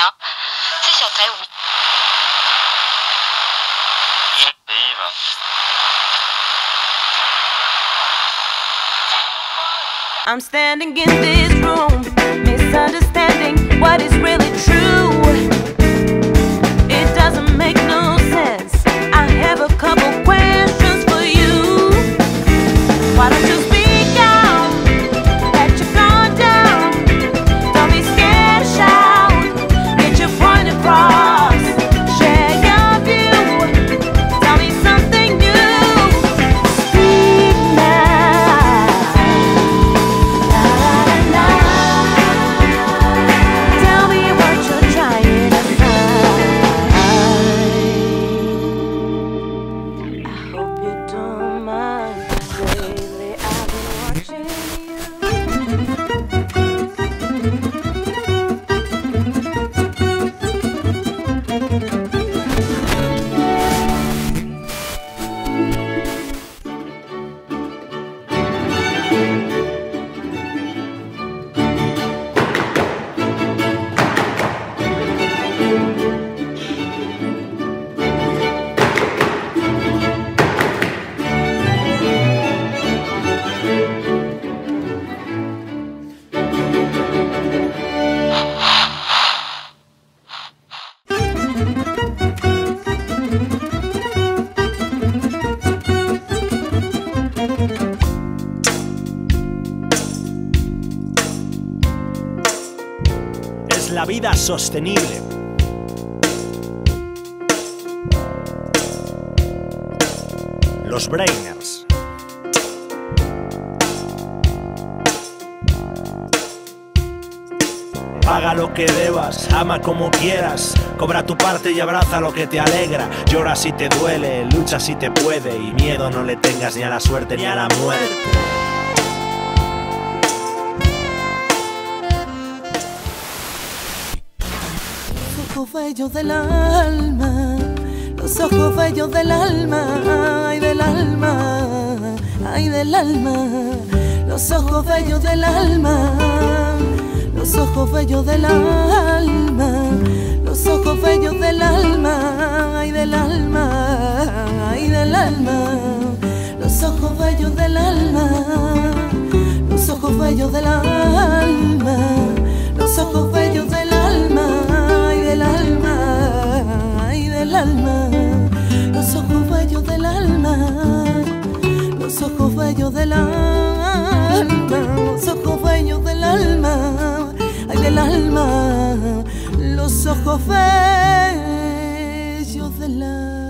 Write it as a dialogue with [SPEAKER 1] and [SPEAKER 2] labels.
[SPEAKER 1] rien. C'est sur très oui.
[SPEAKER 2] I'm standing in this room, misunderstanding what is really true.
[SPEAKER 3] La vida sostenible. Los Brainers. Paga lo que debas, ama como quieras, cobra tu parte y abraza lo que te alegra. Llora si te duele, lucha si te puede y miedo no le tengas ni a la suerte ni a la muerte.
[SPEAKER 4] Ojos bellos del alma, los ojos bellos del alma, ay del alma, ay del alma, los ojos bellos del alma, los ojos bellos del alma, los ojos bellos del alma, ay del alma, ay del alma, los ojos bellos del alma, los ojos bellos del alma, bellos del alma, los ojos bellos del alma, ay del alma, los ojos bellos del alma.